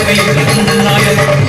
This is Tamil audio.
മനസ്സിൽ